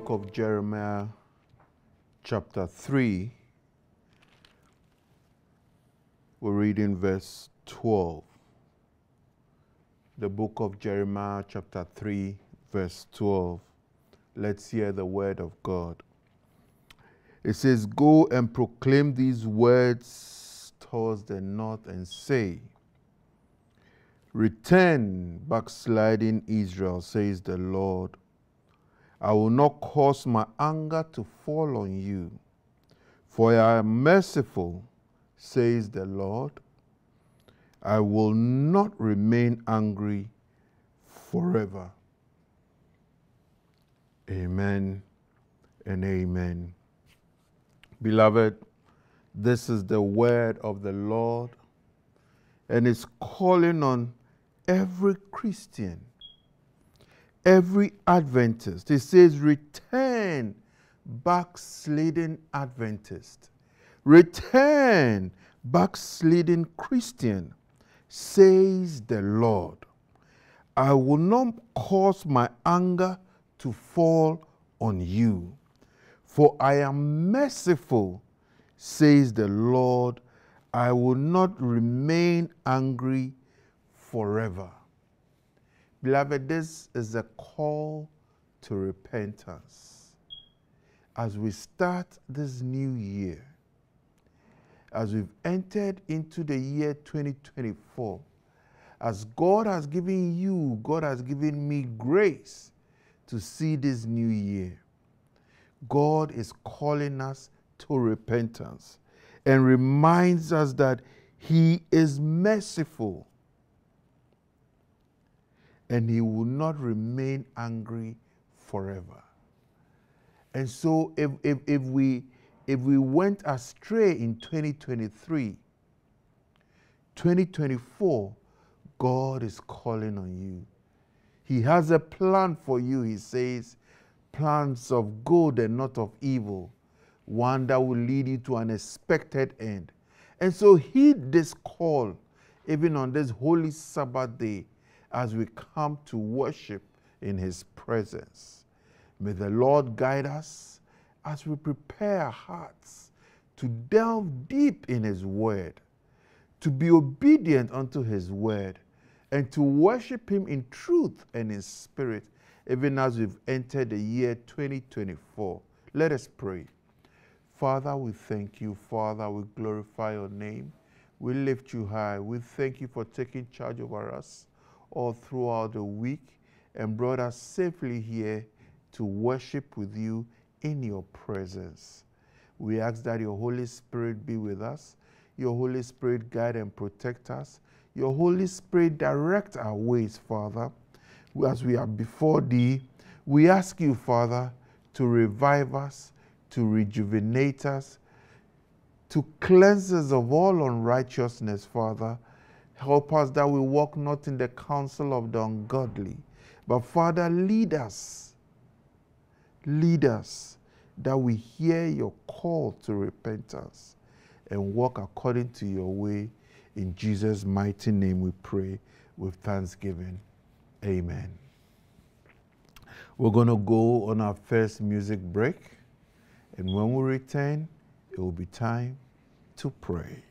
book of Jeremiah, chapter 3. We're reading verse 12. The book of Jeremiah, chapter 3, verse 12. Let's hear the word of God. It says, Go and proclaim these words towards the north and say, Return, backsliding Israel, says the Lord. I will not cause my anger to fall on you, for I am merciful, says the Lord. I will not remain angry forever. Amen and amen. Beloved, this is the word of the Lord, and it's calling on every Christian, every Adventist. It says, Return, backsliding Adventist. Return, backsliding Christian, says the Lord. I will not cause my anger to fall on you, for I am merciful, says the Lord. I will not remain angry forever. Beloved, this is a call to repentance. As we start this new year, as we've entered into the year 2024, as God has given you, God has given me grace to see this new year, God is calling us to repentance and reminds us that He is merciful and He will not remain angry forever. And so, if, if, if, we, if we went astray in 2023, 2024, God is calling on you. He has a plan for you, He says, plans of good and not of evil, one that will lead you to an expected end. And so, heed this call, even on this holy Sabbath day, as we come to worship in His presence. May the Lord guide us as we prepare our hearts to delve deep in His Word, to be obedient unto His Word, and to worship Him in truth and in spirit, even as we've entered the year 2024. Let us pray. Father, we thank you. Father, we glorify your name. We lift you high. We thank you for taking charge over us all throughout the week and brought us safely here to worship with you in your presence. We ask that your Holy Spirit be with us, your Holy Spirit guide and protect us, your Holy Spirit direct our ways, Father. As we are before thee, we ask you, Father, to revive us, to rejuvenate us, to cleanse us of all unrighteousness, Father. Help us that we walk not in the counsel of the ungodly, but Father, lead us. Lead us that we hear your call to repentance and walk according to your way. In Jesus' mighty name we pray with thanksgiving. Amen. We're going to go on our first music break. And when we return, it will be time to pray.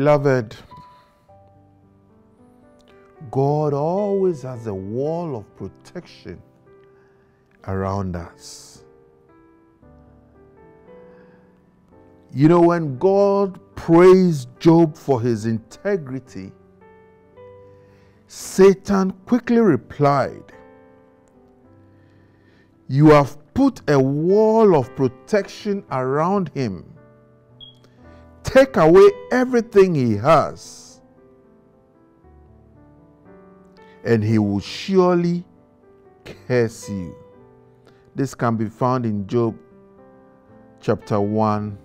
Beloved, God always has a wall of protection around us. You know, when God praised Job for his integrity, Satan quickly replied, You have put a wall of protection around him take away everything he has, and he will surely curse you. This can be found in Job chapter 1.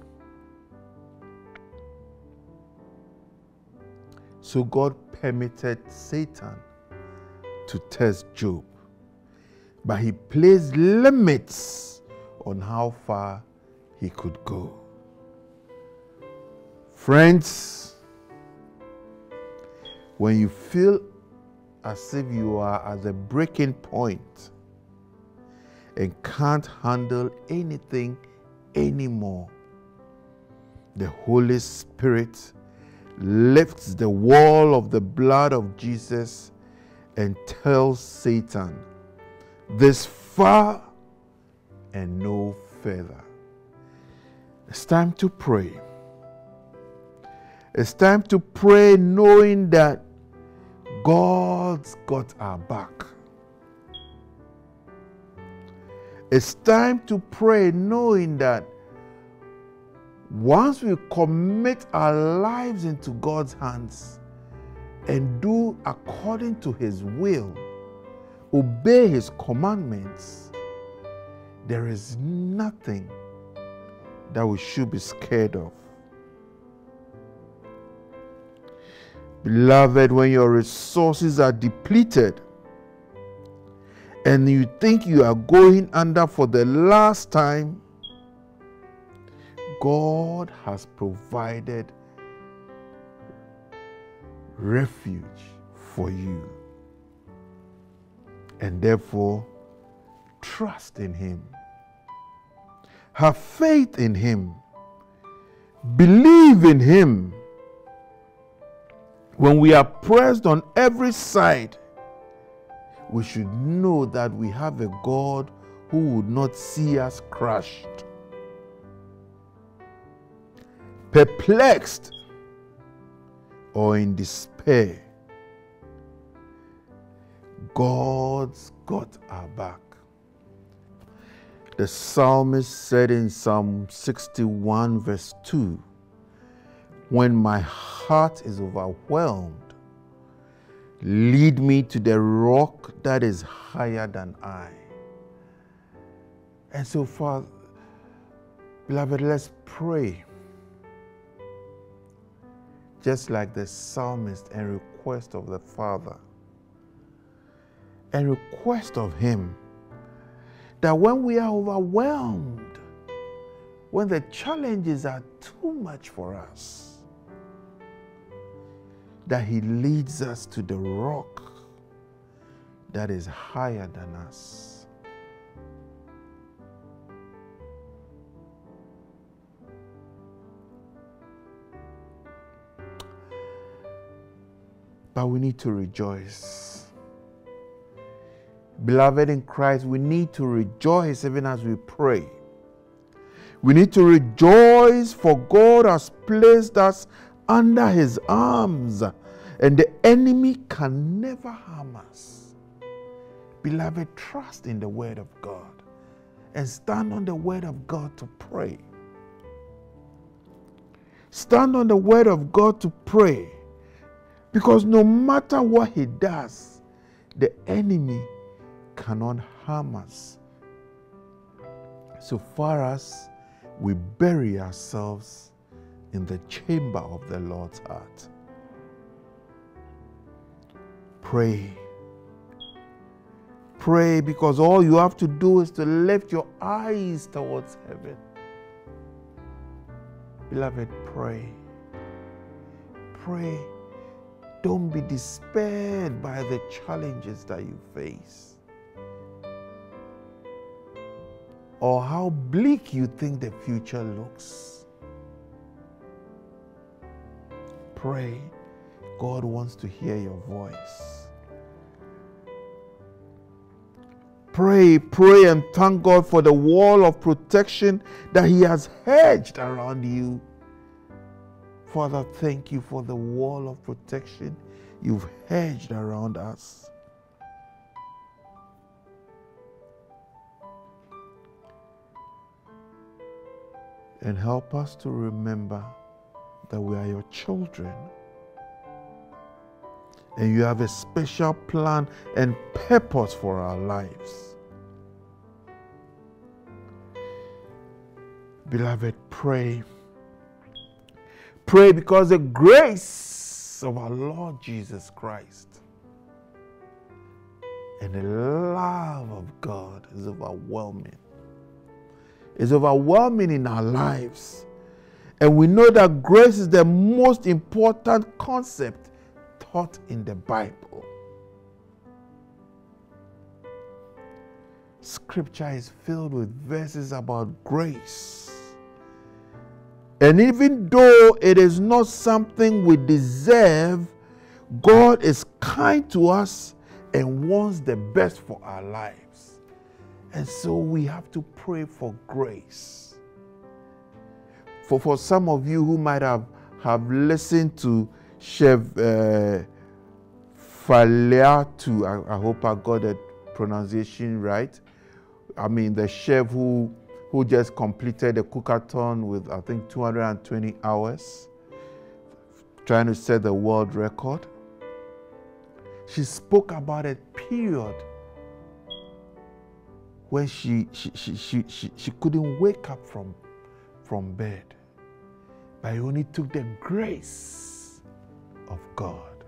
So God permitted Satan to test Job, but he placed limits on how far he could go. Friends, when you feel as if you are at the breaking point and can't handle anything anymore, the Holy Spirit lifts the wall of the blood of Jesus and tells Satan, This far and no further. It's time to pray. It's time to pray knowing that God's got our back. It's time to pray knowing that once we commit our lives into God's hands and do according to His will, obey His commandments, there is nothing that we should be scared of. Beloved, when your resources are depleted and you think you are going under for the last time, God has provided refuge for you. And therefore, trust in Him. Have faith in Him. Believe in Him. When we are pressed on every side, we should know that we have a God who would not see us crushed. Perplexed or in despair, God's got our back. The psalmist said in Psalm 61, verse 2 When my heart is overwhelmed, lead me to the rock that is higher than I. And so, Father, beloved, let's pray. Just like the psalmist and request of the Father, and request of Him that when we are overwhelmed, when the challenges are too much for us, that He leads us to the rock that is higher than us. But we need to rejoice. Beloved in Christ, we need to rejoice even as we pray. We need to rejoice for God has placed us under his arms And the enemy can never harm us. Beloved, trust in the word of God and stand on the word of God to pray. Stand on the word of God to pray. Because no matter what he does, the enemy cannot harm us so far as we bury ourselves in the chamber of the Lord's heart. Pray. Pray because all you have to do is to lift your eyes towards heaven. Beloved, pray. Pray. Don't be despaired by the challenges that you face or how bleak you think the future looks. Pray. God wants to hear your voice. Pray, pray, and thank God for the wall of protection that He has hedged around you. Father, thank you for the wall of protection you've hedged around us. And help us to remember that we are your children. And you have a special plan and purpose for our lives. Beloved, pray. Pray because the grace of our Lord Jesus Christ and the love of God is overwhelming. Is overwhelming in our lives. And we know that grace is the most important concept taught in the Bible. Scripture is filled with verses about grace. And even though it is not something we deserve, God is kind to us and wants the best for our lives. And so we have to pray for grace. For, for some of you who might have, have listened to Chef uh, Faliatu, I, I hope I got the pronunciation right. I mean, the chef who who just completed the cookathon with I think 220 hours, trying to set the world record. She spoke about a period when she she, she, she, she, she couldn't wake up from, from bed, but it only took the grace of God.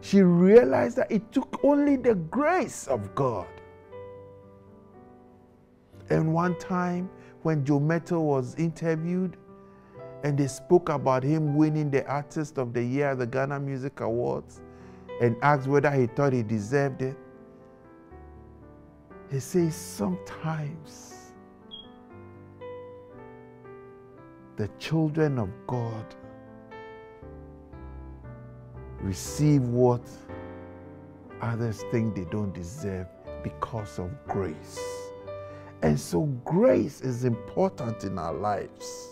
She realized that it took only the grace of God and one time when Joe Mettle was interviewed and they spoke about him winning the Artist of the Year at the Ghana Music Awards and asked whether he thought he deserved it, he says sometimes the children of God receive what others think they don't deserve because of grace. And so grace is important in our lives.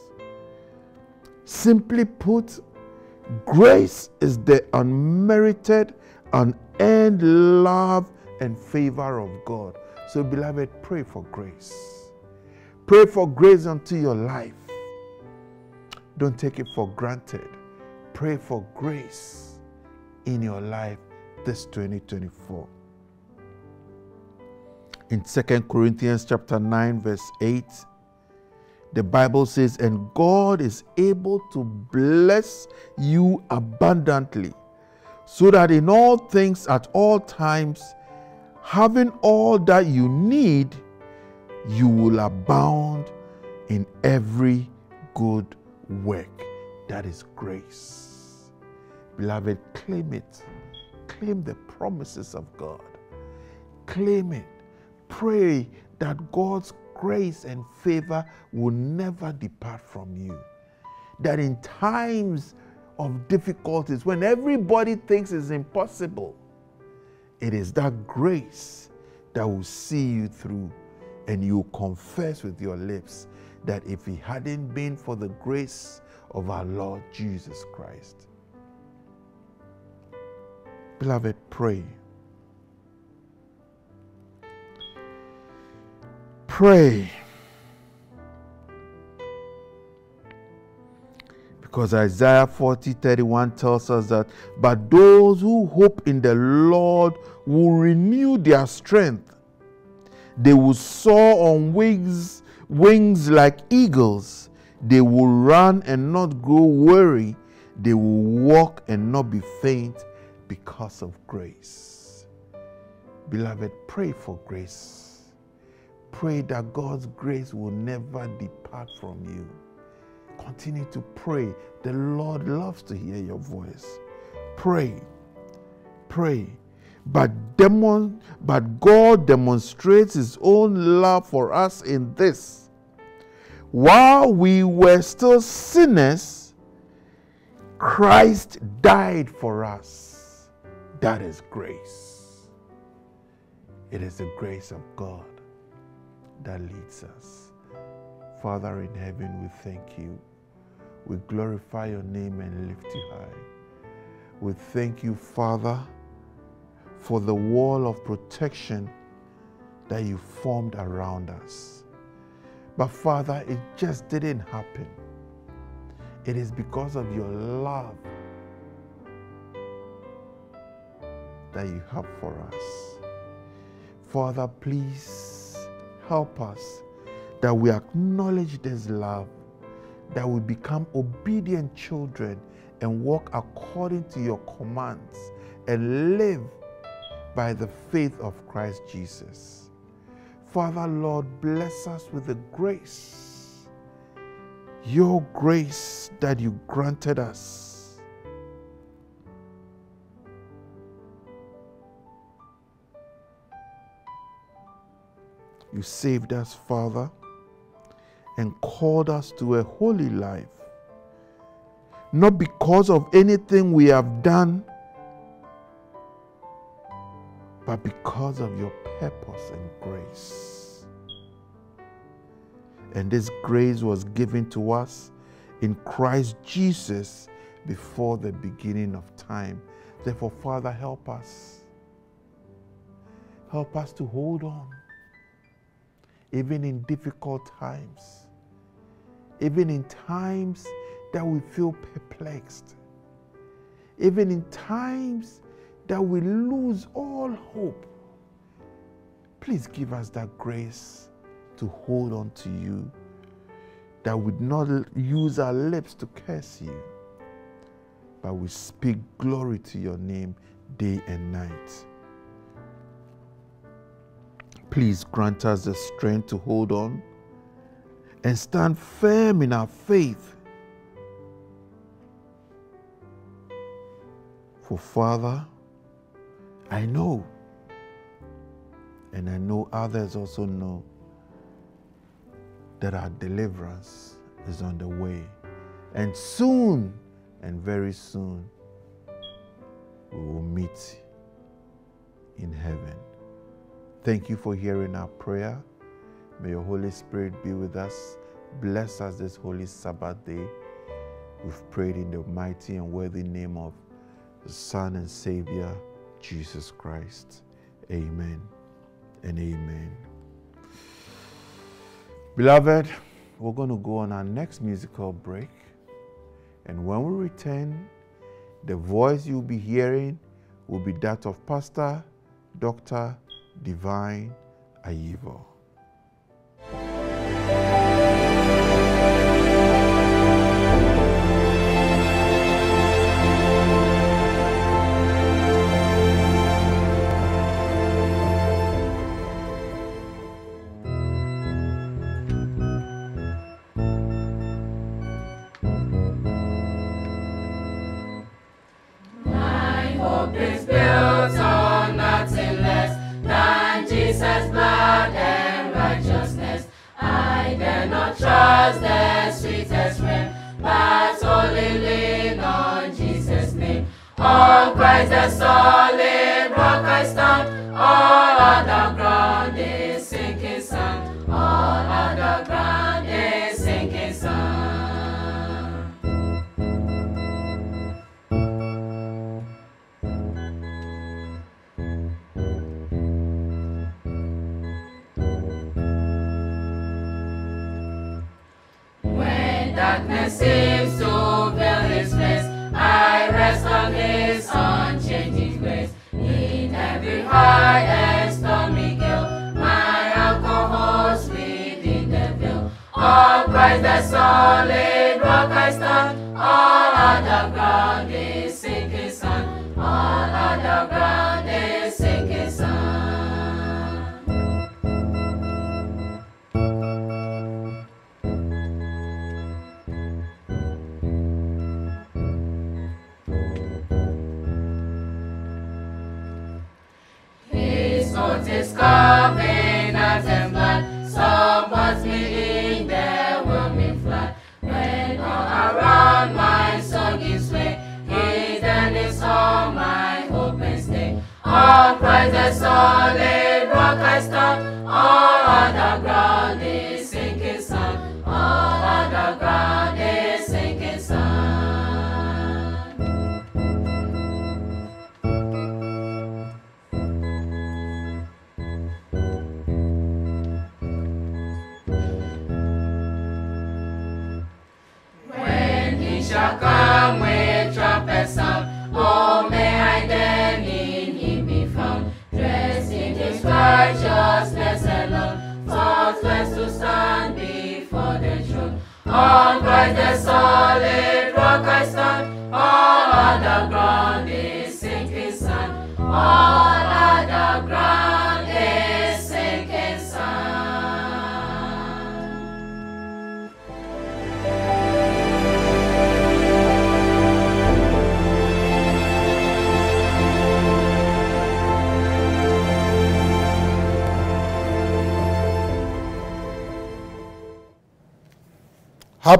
Simply put, grace is the unmerited, unearned love and favor of God. So, beloved, pray for grace. Pray for grace unto your life. Don't take it for granted. Pray for grace in your life this 2024 in Second Corinthians chapter 9 verse 8 the Bible says and God is able to bless you abundantly so that in all things at all times having all that you need you will abound in every good work that is grace. Beloved claim it. Claim the promises of God. Claim it. Pray that God's grace and favor will never depart from you. That in times of difficulties, when everybody thinks it's impossible, it is that grace that will see you through and you confess with your lips that if it hadn't been for the grace of our Lord Jesus Christ, Beloved, pray. Pray. Because Isaiah 40 31 tells us that, but those who hope in the Lord will renew their strength. They will soar on wings, wings like eagles. They will run and not grow weary. They will walk and not be faint because of grace. Beloved, pray for grace. Pray that God's grace will never depart from you. Continue to pray. The Lord loves to hear your voice. Pray. Pray. But, demon, but God demonstrates his own love for us in this. While we were still sinners, Christ died for us. That is grace. It is the grace of God that leads us. Father in heaven, we thank you. We glorify your name and lift you high. We thank you, Father, for the wall of protection that you formed around us. But Father, it just didn't happen. It is because of your love that you have for us. Father, please help us that we acknowledge this love, that we become obedient children and walk according to your commands and live by the faith of Christ Jesus. Father, Lord, bless us with the grace, your grace that you granted us. You saved us, Father, and called us to a holy life, not because of anything we have done but because of your purpose and grace. And this grace was given to us in Christ Jesus before the beginning of time. Therefore, Father, help us. Help us to hold on, even in difficult times, even in times that we feel perplexed, even in times that we lose all hope. Please give us that grace to hold on to you, that we not use our lips to curse you, but we speak glory to your name day and night. Please grant us the strength to hold on and stand firm in our faith. For Father, I know, and I know others also know that our deliverance is on the way. And soon, and very soon, we will meet in heaven. Thank you for hearing our prayer. May your Holy Spirit be with us. Bless us this holy Sabbath day. We've prayed in the mighty and worthy name of the Son and Savior. Jesus Christ. Amen and amen. Beloved, we're going to go on our next musical break. And when we return, the voice you'll be hearing will be that of Pastor Dr. Divine Ayivor. On Christ the Christ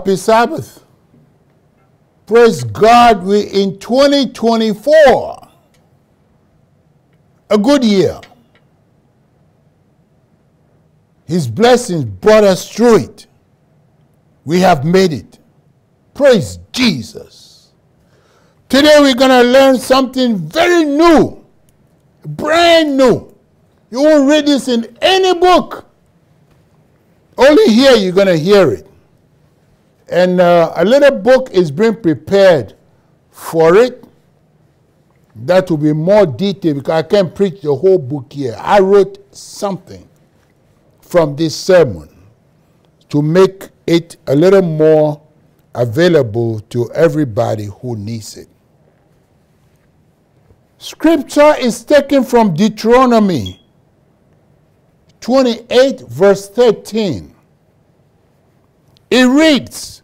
Happy Sabbath. Praise God, we're in 2024. A good year. His blessings brought us through it. We have made it. Praise Jesus. Today we're going to learn something very new, brand new. You won't read this in any book. Only here you're going to hear it. And uh, a little book is being prepared for it. That will be more detailed because I can't preach the whole book here. I wrote something from this sermon to make it a little more available to everybody who needs it. Scripture is taken from Deuteronomy 28, verse 13. It reads,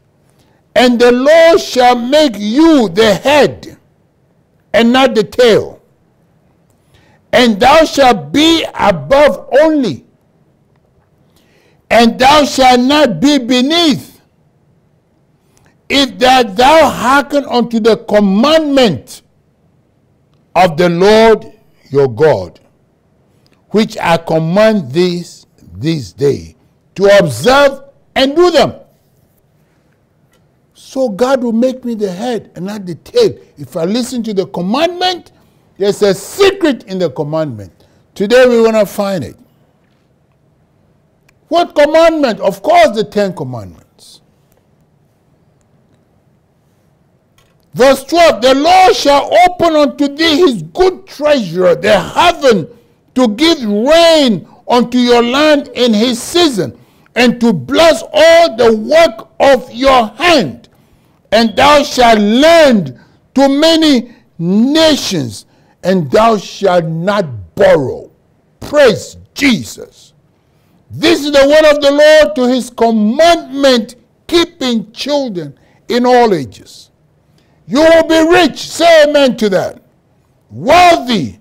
And the Lord shall make you the head and not the tail. And thou shalt be above only, and thou shalt not be beneath. If that thou hearken unto the commandment of the Lord your God, which I command thee this day, to observe and do them. So God will make me the head and not the tail. If I listen to the commandment, there's a secret in the commandment. Today we want to find it. What commandment? Of course, the Ten Commandments. Verse 12 The Lord shall open unto thee his good treasure, the heaven, to give rain unto your land in his season, and to bless all the work of your hand. And thou shalt lend to many nations, and thou shalt not borrow. Praise Jesus. This is the word of the Lord to his commandment, keeping children in all ages. You will be rich. Say amen to that. Wealthy.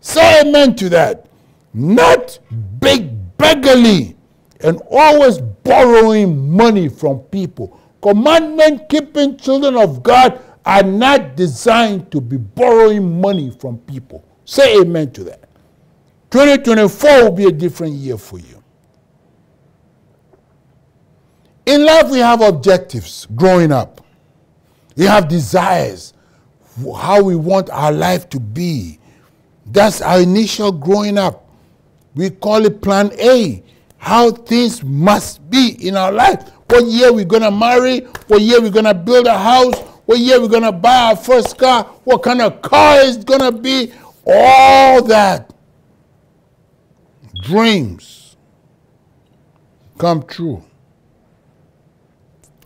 Say amen to that. Not big beggarly and always borrowing money from people. Commandment keeping children of God are not designed to be borrowing money from people. Say amen to that. 2024 will be a different year for you. In life, we have objectives growing up. We have desires, how we want our life to be. That's our initial growing up. We call it plan A, how things must be in our life. What year we're going to marry, what year we're going to build a house, what year we're going to buy our first car, what kind of car it's going to be, all that. Dreams come true.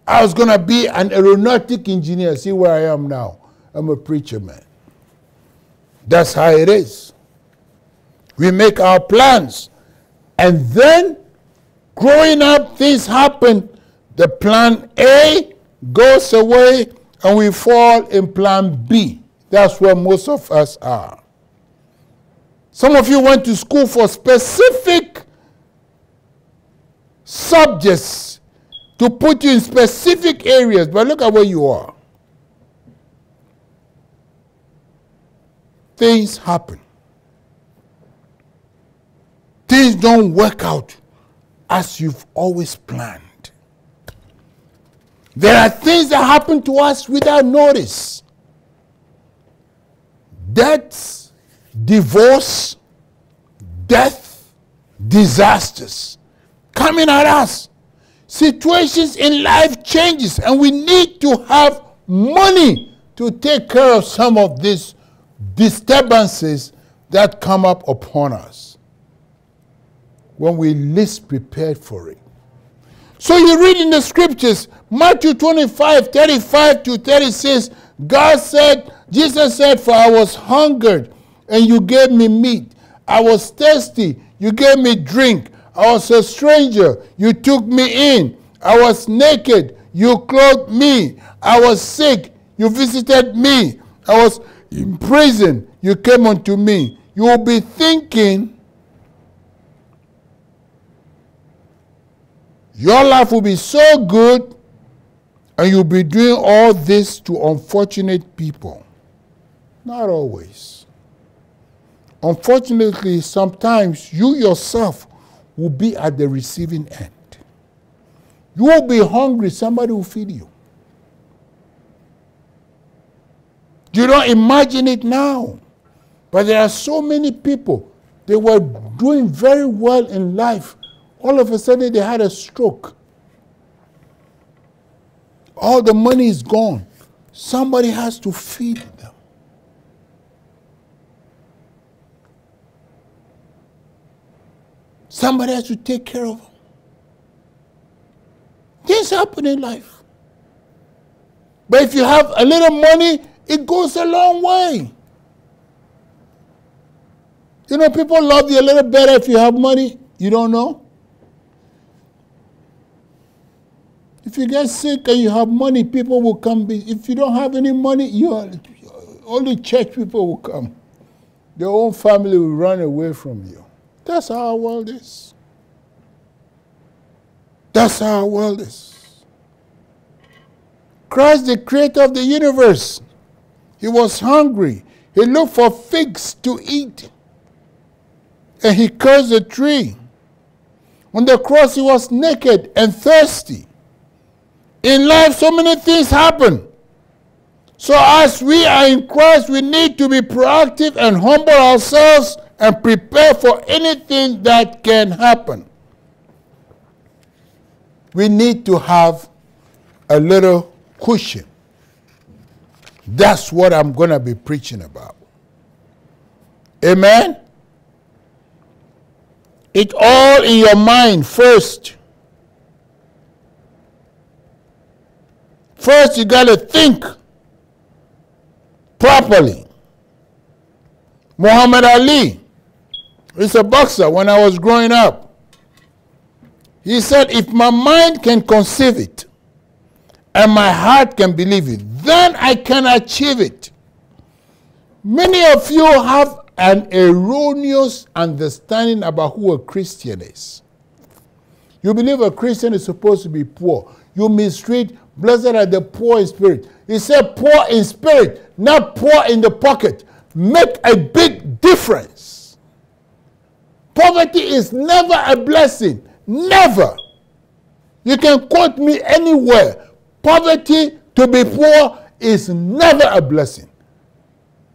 I was going to be an aeronautic engineer. See where I am now. I'm a preacher, man. That's how it is. We make our plans. And then, growing up, things happen. The plan A goes away, and we fall in plan B. That's where most of us are. Some of you went to school for specific subjects to put you in specific areas, but look at where you are. Things happen. Things don't work out as you've always planned. There are things that happen to us without notice. Deaths, divorce, death, disasters coming at us situations in life changes and we need to have money to take care of some of these disturbances that come up upon us when we least prepared for it. So you read in the scriptures, Matthew 25, 35 to 36, God said, Jesus said, For I was hungered, and you gave me meat. I was thirsty, you gave me drink. I was a stranger, you took me in. I was naked, you clothed me. I was sick, you visited me. I was in prison, you came unto me. You will be thinking, your life will be so good, and you'll be doing all this to unfortunate people. Not always. Unfortunately, sometimes you yourself will be at the receiving end. You will be hungry, somebody will feed you. You don't imagine it now. But there are so many people, they were doing very well in life. All of a sudden, they had a stroke. All the money is gone. Somebody has to feed them. Somebody has to take care of them. Things happen in life. But if you have a little money, it goes a long way. You know, people love you a little better if you have money. You don't know? If you get sick and you have money, people will come. If you don't have any money, you are, only church people will come. Your own family will run away from you. That's how our world is. That's how our world is. Christ, the creator of the universe, he was hungry. He looked for figs to eat. And he cursed the tree. On the cross, he was naked and thirsty. In life, so many things happen. So, as we are in Christ, we need to be proactive and humble ourselves and prepare for anything that can happen. We need to have a little cushion. That's what I'm going to be preaching about. Amen? It all in your mind first. First, you got to think properly. Muhammad Ali is a boxer when I was growing up. He said, If my mind can conceive it and my heart can believe it, then I can achieve it. Many of you have an erroneous understanding about who a Christian is. You believe a Christian is supposed to be poor. You mistreat, blessed are the poor in spirit. He said poor in spirit, not poor in the pocket. Make a big difference. Poverty is never a blessing. Never. You can quote me anywhere. Poverty, to be poor, is never a blessing.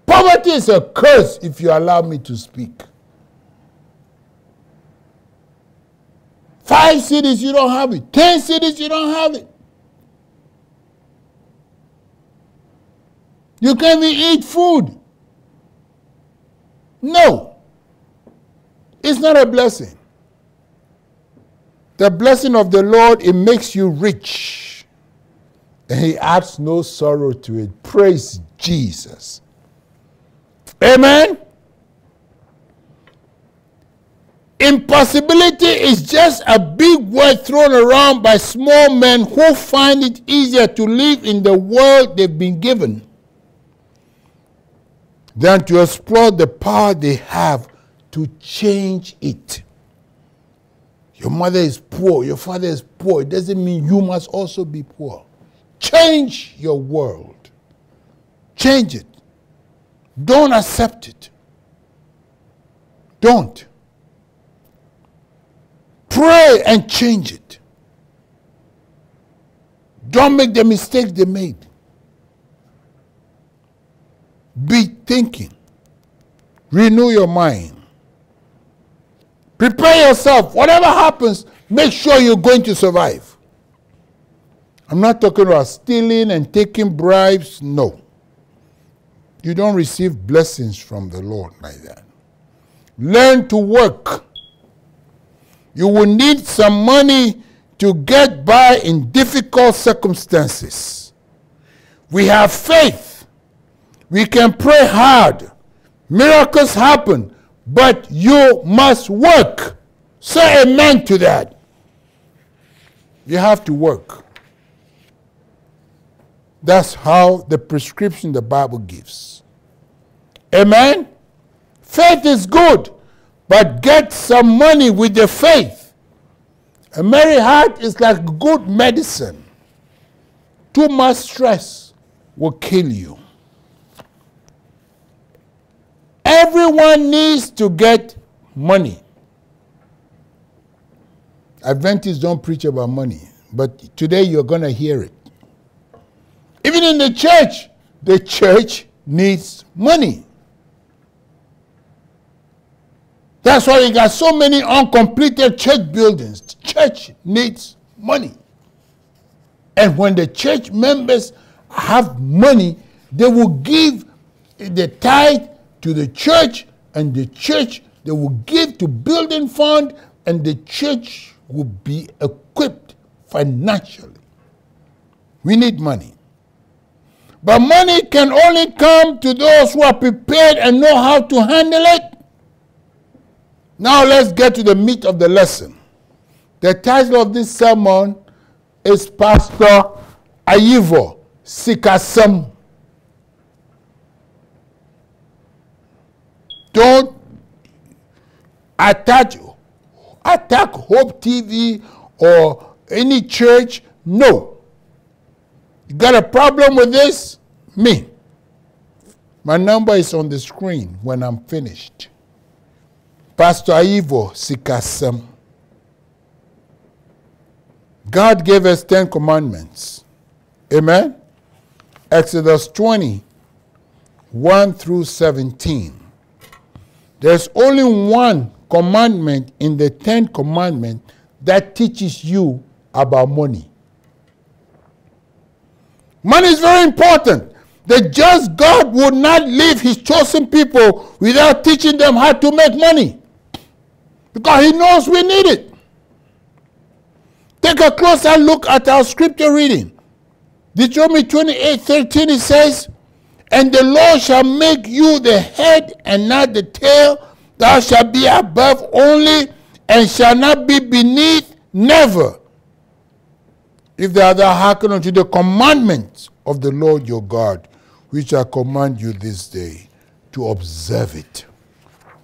Poverty is a curse if you allow me to speak. Five cedis, you don't have it. Ten cedis, you don't have it. You even eat food. No. It's not a blessing. The blessing of the Lord, it makes you rich. And he adds no sorrow to it. Praise Jesus. Amen. Impossibility is just a big word thrown around by small men who find it easier to live in the world they've been given than to explore the power they have to change it. Your mother is poor, your father is poor. It doesn't mean you must also be poor. Change your world. Change it. Don't accept it. Don't. Pray and change it. Don't make the mistakes they made. Be thinking. Renew your mind. Prepare yourself. Whatever happens, make sure you're going to survive. I'm not talking about stealing and taking bribes. No. You don't receive blessings from the Lord like that. Learn to work. You will need some money to get by in difficult circumstances. We have faith. We can pray hard. Miracles happen, but you must work. Say amen to that. You have to work. That's how the prescription the Bible gives. Amen? Faith is good. But get some money with the faith. A merry heart is like good medicine. Too much stress will kill you. Everyone needs to get money. Adventists don't preach about money, but today you're going to hear it. Even in the church, the church needs money. That's why you got so many uncompleted church buildings. church needs money. And when the church members have money, they will give the tithe to the church, and the church they will give to building fund, and the church will be equipped financially. We need money. But money can only come to those who are prepared and know how to handle it. Now let's get to the meat of the lesson. The title of this sermon is Pastor Ayivo Sikasem. Don't attach, attack Hope TV or any church. No. You got a problem with this? Me. My number is on the screen when I'm finished. Pastor Ayivor Sika Sem. God gave us 10 commandments. Amen? Exodus 20, 1 through 17. There's only one commandment in the 10 commandments that teaches you about money. Money is very important. The just God would not leave his chosen people without teaching them how to make money because he knows we need it. Take a closer look at our scripture reading. Deuteronomy 28 13, it says, And the Lord shall make you the head and not the tail. Thou shalt be above only and shall not be beneath, never. If thou art hearken unto the commandments of the Lord your God, which I command you this day, to observe it.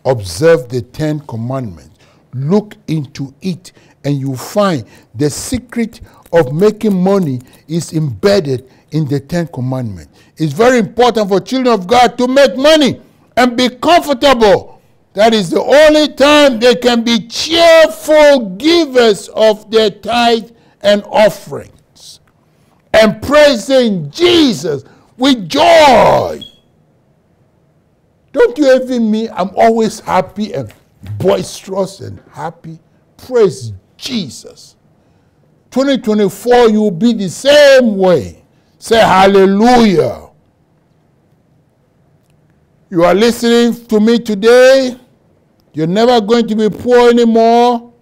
Observe the Ten Commandments look into it and you find the secret of making money is embedded in the Ten Commandments. It's very important for children of God to make money and be comfortable. That is the only time they can be cheerful givers of their tithe and offerings and praising Jesus with joy. Don't you envy me? I'm always happy and boisterous and happy. Praise Jesus. 2024, you will be the same way. Say hallelujah. You are listening to me today. You're never going to be poor anymore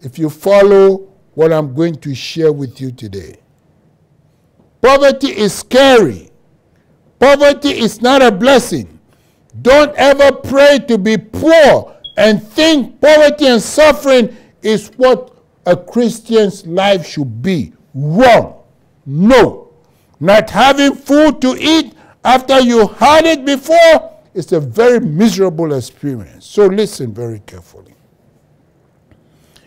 if you follow what I'm going to share with you today. Poverty is scary. Poverty is not a blessing. Don't ever pray to be poor and think poverty and suffering is what a Christian's life should be. Wrong. No. Not having food to eat after you had it before is a very miserable experience. So listen very carefully.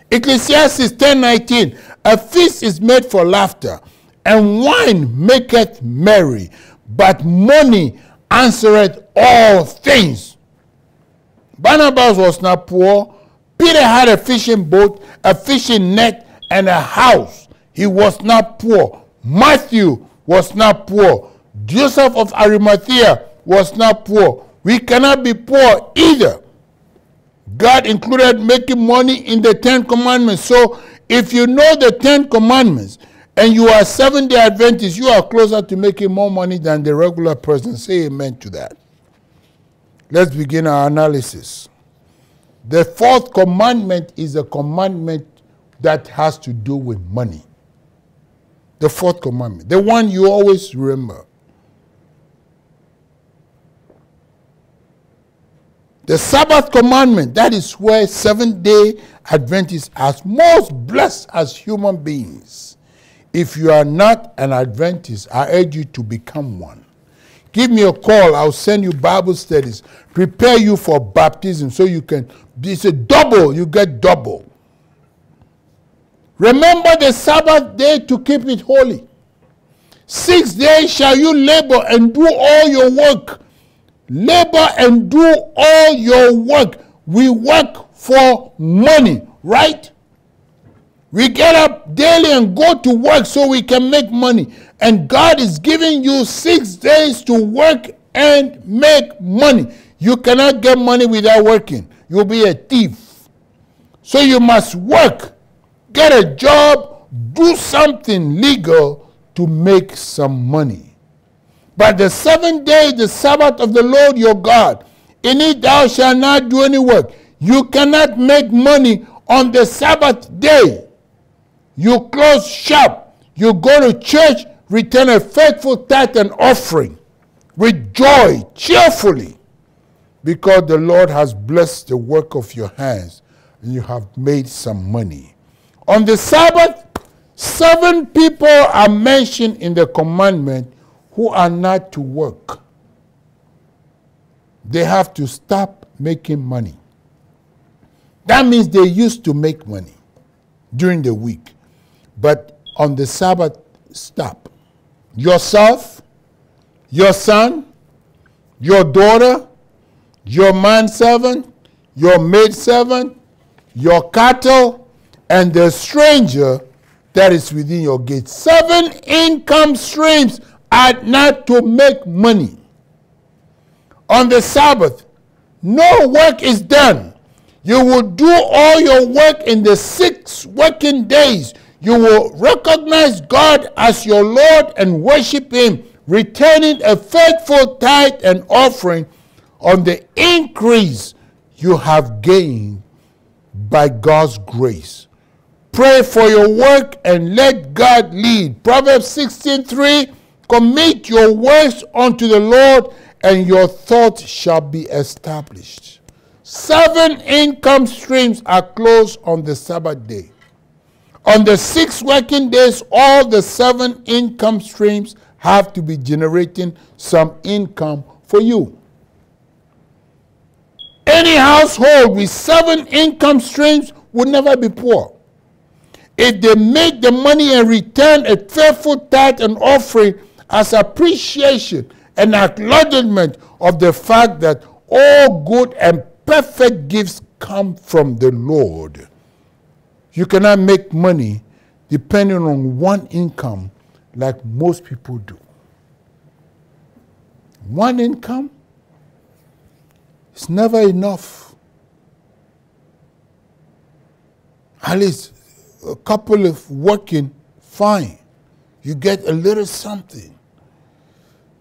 Ecclesiastes 10:19 A feast is made for laughter and wine maketh merry but money answereth all things. Barnabas was not poor. Peter had a fishing boat, a fishing net, and a house. He was not poor. Matthew was not poor. Joseph of Arimathea was not poor. We cannot be poor either. God included making money in the Ten Commandments. So if you know the Ten Commandments, and you are seven day Adventist, you are closer to making more money than the regular person. Say amen to that. Let's begin our analysis. The fourth commandment is a commandment that has to do with money. The fourth commandment, the one you always remember. The Sabbath commandment, that is where seven day Adventists are most blessed as human beings. If you are not an Adventist, I urge you to become one. Give me a call. I'll send you Bible studies. Prepare you for baptism so you can. It's a double. You get double. Remember the Sabbath day to keep it holy. Six days shall you labor and do all your work. Labor and do all your work. We work for money, right? We get up daily and go to work so we can make money. And God is giving you six days to work and make money. You cannot get money without working. You'll be a thief. So you must work, get a job, do something legal to make some money. But the seventh day the Sabbath of the Lord your God. In it thou shalt not do any work. You cannot make money on the Sabbath day. You close shop. You go to church, return a faithful tithe and offering with joy, cheerfully, because the Lord has blessed the work of your hands and you have made some money. On the Sabbath, seven people are mentioned in the commandment who are not to work. They have to stop making money. That means they used to make money during the week. But on the Sabbath, stop. Yourself, your son, your daughter, your manservant, your maidservant, your cattle, and the stranger that is within your gate. Seven income streams are not to make money. On the Sabbath, no work is done. You will do all your work in the six working days you will recognize God as your Lord and worship Him, returning a faithful tithe and offering on the increase you have gained by God's grace. Pray for your work and let God lead. Proverbs 16:3 Commit your works unto the Lord and your thoughts shall be established. Seven income streams are closed on the Sabbath day. On the six working days, all the seven income streams have to be generating some income for you. Any household with seven income streams would never be poor. If they make the money and return a faithful tithe and offering as appreciation and acknowledgement of the fact that all good and perfect gifts come from the Lord. You cannot make money depending on one income like most people do. One income is never enough. At least a couple of working, fine. You get a little something.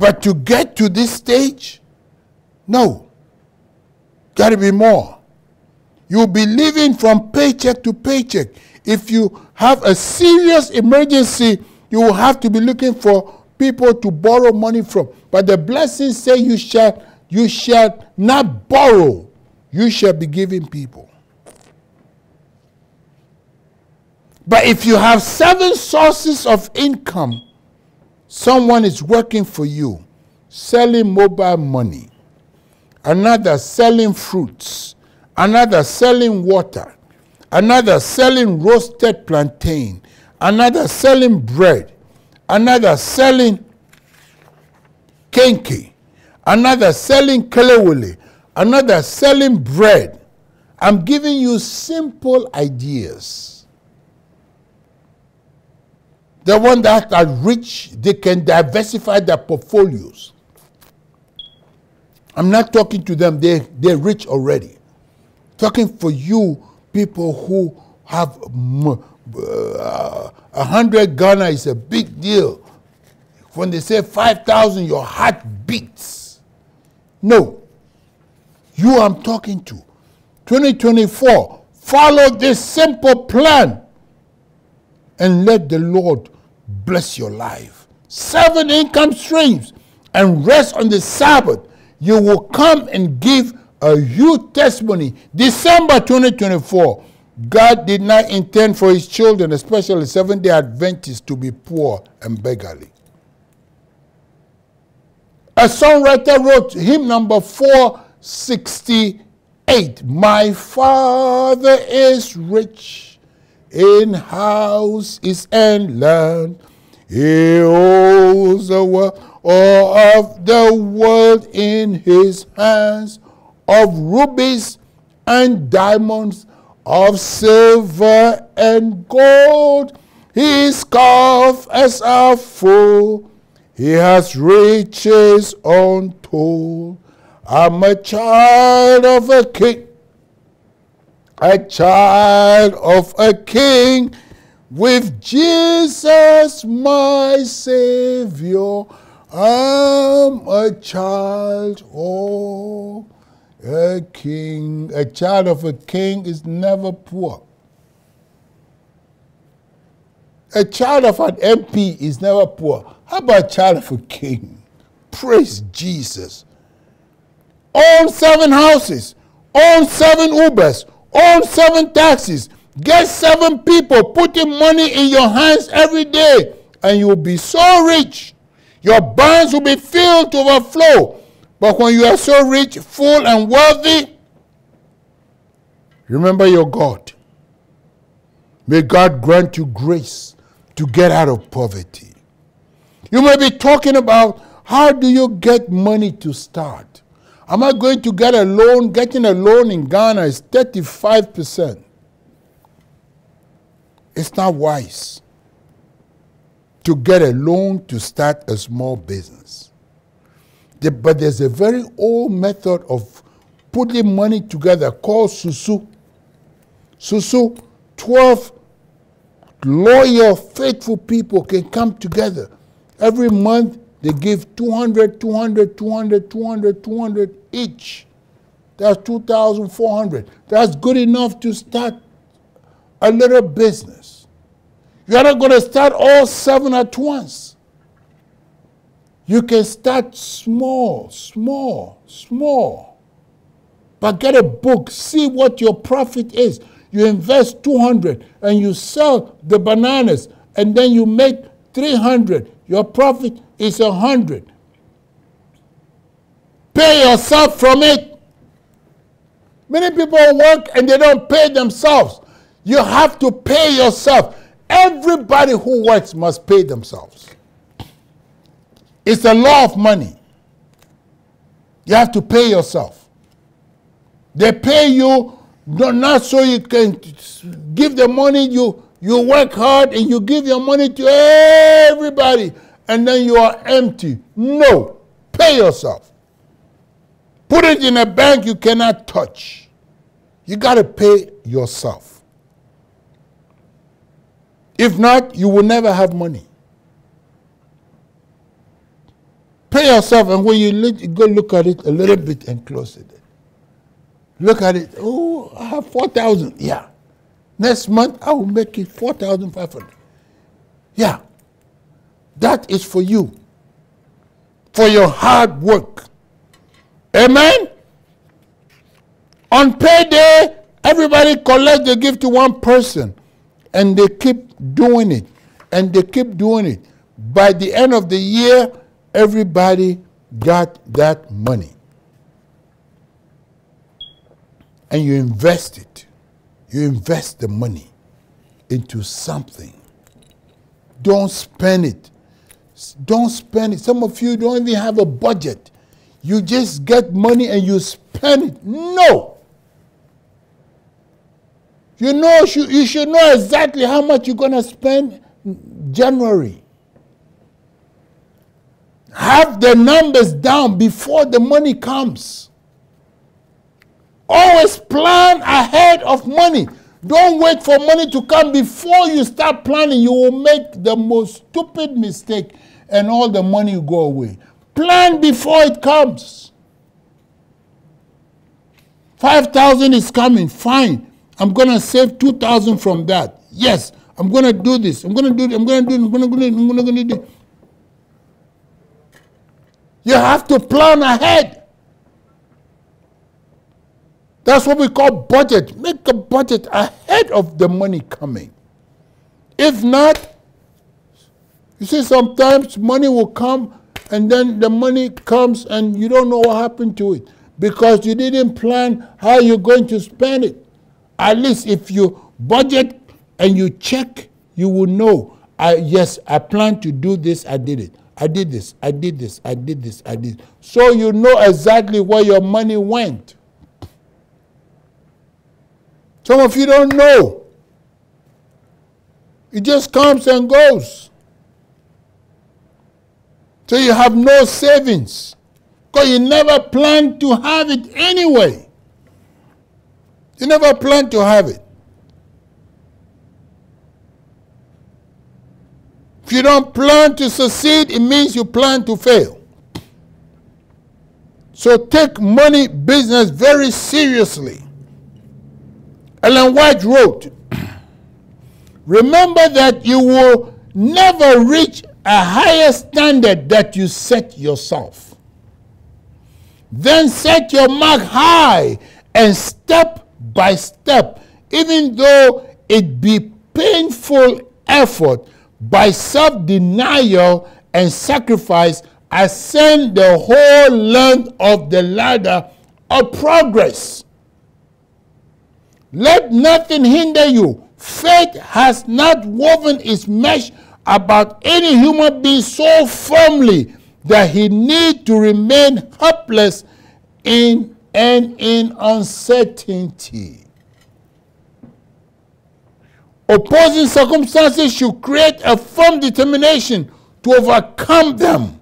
But to get to this stage, no. Got to be more. You'll be living from paycheck to paycheck. If you have a serious emergency, you will have to be looking for people to borrow money from. But the blessings say you shall you shall not borrow, you shall be giving people. But if you have seven sources of income, someone is working for you, selling mobile money, another selling fruits, another selling water, another selling roasted plantain, another selling bread, another selling kenkey, another selling kelewele, another selling bread. I'm giving you simple ideas. The one that are rich, they can diversify their portfolios. I'm not talking to them, they, they're rich already. Talking for you, people who have uh, a hundred Ghana is a big deal. When they say 5,000, your heart beats. No. You I'm talking to. 2024, follow this simple plan and let the Lord bless your life. Seven income streams and rest on the Sabbath. You will come and give a huge testimony. December 2024, God did not intend for his children, especially Seventh day Adventists, to be poor and beggarly. A songwriter wrote hymn number 468 My Father is rich in houses and land. He holds the world, all of the world in his hands, of rubies and diamonds, of silver and gold. His coffers are full, he has riches untold. I'm a child of a king a child of a king with Jesus my Savior. I'm a child of a king. A child of a king is never poor. A child of an MP is never poor. How about a child of a king? Praise Jesus. Own seven houses, own seven Ubers, own seven taxis, get seven people putting money in your hands every day, and you will be so rich. Your barns will be filled to overflow. But when you are so rich, full, and wealthy, remember your God. May God grant you grace to get out of poverty. You may be talking about how do you get money to start? Am I going to get a loan? Getting a loan in Ghana is 35%. It's not wise to get a loan to start a small business. The, but there's a very old method of putting money together called susu. Susu, 12 loyal, faithful people can come together. Every month, they give 200, 200, 200, 200, 200 each. That's 2,400. That's good enough to start a little business. You're not going to start all seven at once. You can start small, small, small. But get a book, see what your profit is. You invest 200 and you sell the bananas and then you make 300. Your profit is 100. Pay yourself from it. Many people work and they don't pay themselves. You have to pay yourself. Everybody who works must pay themselves. It's a law of money. You have to pay yourself. They pay you not so you can give the money, you, you work hard and you give your money to everybody and then you are empty. No, pay yourself. Put it in a bank you cannot touch. You got to pay yourself. If not, you will never have money. Pay yourself, and when you look, go look at it a little bit and close it. Look at it. Oh, I have 4,000. Yeah. Next month, I will make it 4,500. Yeah. That is for you, for your hard work. Amen? On payday, everybody collect the gift to one person, and they keep doing it, and they keep doing it. By the end of the year, everybody got that money. And you invest it. You invest the money into something. Don't spend it. Don't spend it. Some of you don't even have a budget. You just get money and you spend it. No. You know, you should know exactly how much you're going to spend January. Have the numbers down before the money comes. Always plan ahead of money. Don't wait for money to come before you start planning. You will make the most stupid mistake and all the money will go away. Plan before it comes. 5,000 is coming, fine. I'm going to save 2,000 from that. Yes, I'm going to do this. I'm going to do it. I'm going to do it. I'm going to do it. I'm going to do it. You have to plan ahead. That's what we call budget. Make a budget ahead of the money coming. If not, you see, sometimes money will come and then the money comes and you don't know what happened to it because you didn't plan how you're going to spend it. At least if you budget and you check, you will know. I, yes, I plan to do this, I did it. I did this, I did this, I did this, I did. So you know exactly where your money went. Some of you don't know. It just comes and goes. So you have no savings because you never planned to have it anyway. You never planned to have it. If you don't plan to succeed, it means you plan to fail. So take money business very seriously. Ellen White wrote, Remember that you will never reach a higher standard that you set yourself. Then set your mark high and step by step, even though it be painful effort, by self denial and sacrifice, ascend the whole length of the ladder of progress. Let nothing hinder you. Faith has not woven its mesh about any human being so firmly that he need to remain helpless in and in uncertainty. Opposing circumstances should create a firm determination to overcome them.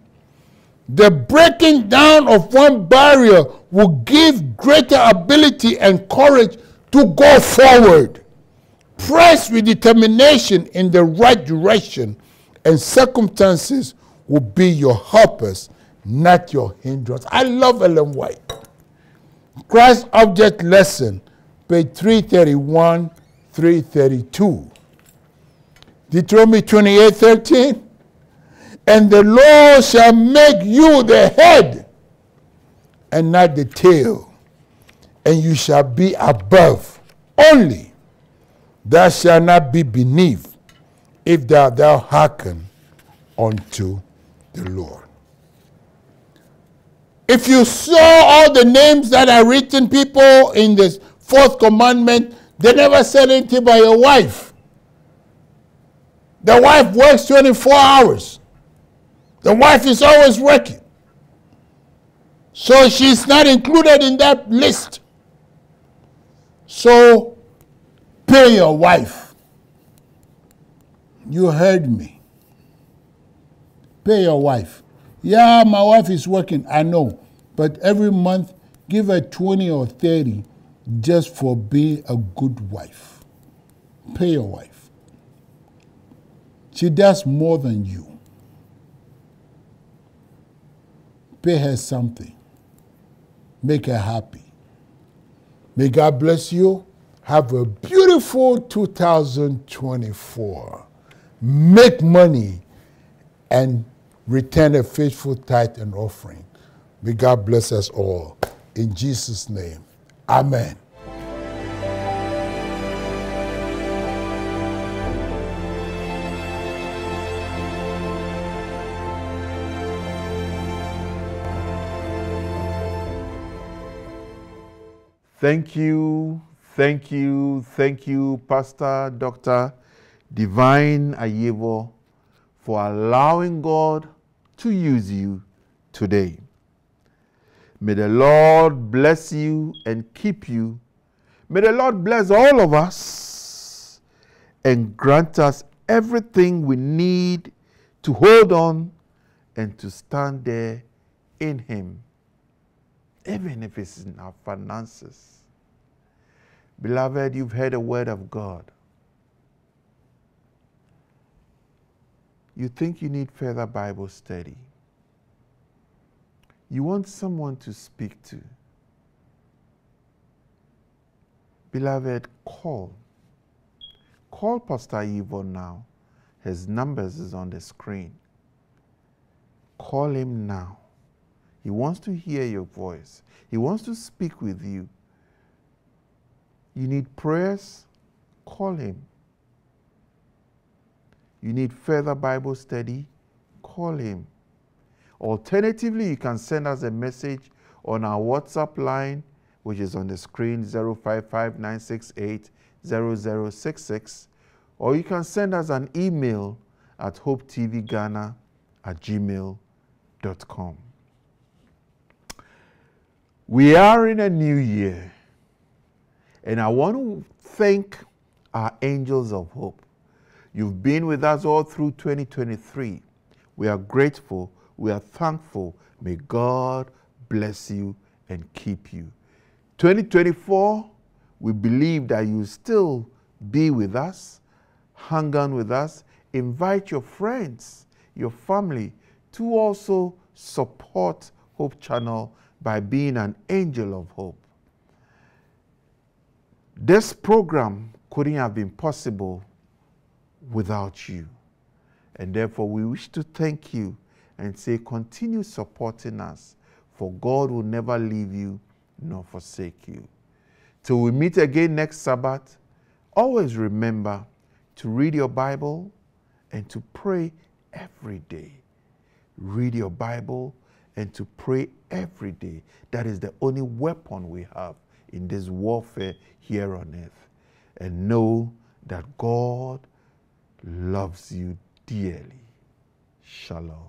The breaking down of one barrier will give greater ability and courage to go forward. Press with determination in the right direction, and circumstances will be your helpers, not your hindrance. I love Ellen White. Christ Object Lesson, page 331, 332. Deuteronomy 28, 13. And the Lord shall make you the head and not the tail, and you shall be above only. Thou shalt not be beneath, if thou, thou hearken unto the Lord. If you saw all the names that are written, people in this fourth commandment, they never said anything about your wife. The wife works 24 hours. The wife is always working. So she's not included in that list. So pay your wife. You heard me. Pay your wife. Yeah, my wife is working, I know. But every month, give her 20 or 30 just for being a good wife. Pay your wife. She does more than you. Pay her something. Make her happy. May God bless you. Have a beautiful 2024. Make money and return a faithful tithe and offering. May God bless us all. In Jesus' name, Amen. Thank you, thank you, thank you, Pastor Dr. Divine Ayivor, for allowing God to use you today. May the Lord bless you and keep you. May the Lord bless all of us and grant us everything we need to hold on and to stand there in Him, even if it's in our finances. Beloved, you've heard a word of God. You think you need further Bible study. You want someone to speak to. Beloved, call. Call Pastor Yvonne now. His numbers is on the screen. Call him now. He wants to hear your voice. He wants to speak with you. You need prayers? Call him. You need further Bible study? Call him. Alternatively, you can send us a message on our WhatsApp line, which is on the screen 055 968 0066, or you can send us an email at hopetvghana at gmail.com. We are in a new year, and I want to thank our angels of hope. You've been with us all through 2023. We are grateful. We are thankful. May God bless you and keep you. 2024, we believe that you still be with us, hang on with us, invite your friends, your family to also support Hope Channel by being an angel of hope. This program couldn't have been possible without you. And therefore, we wish to thank you and say, continue supporting us, for God will never leave you nor forsake you. Till we meet again next Sabbath, always remember to read your Bible and to pray every day. Read your Bible and to pray every day. That is the only weapon we have in this warfare here on earth. And know that God loves you dearly. Shalom.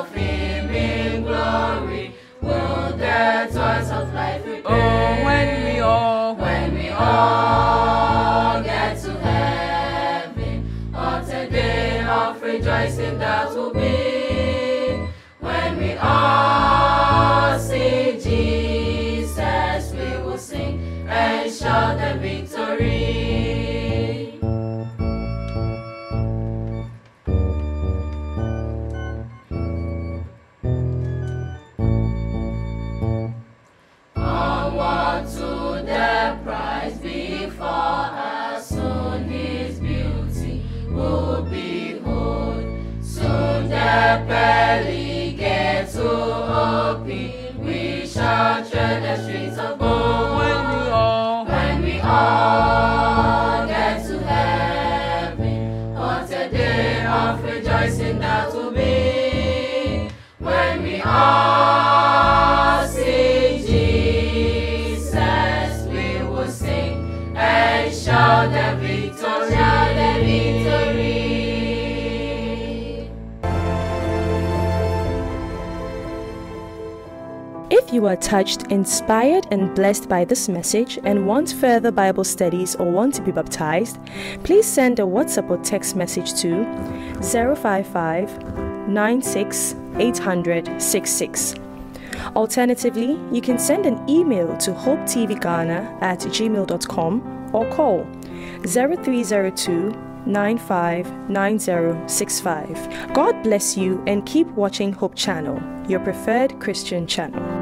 selfie. Are touched, inspired, and blessed by this message and want further Bible studies or want to be baptized, please send a WhatsApp or text message to 055 96 800 66. Alternatively, you can send an email to hopetvghana at gmail.com or call 0302 959065. God bless you and keep watching Hope Channel, your preferred Christian channel.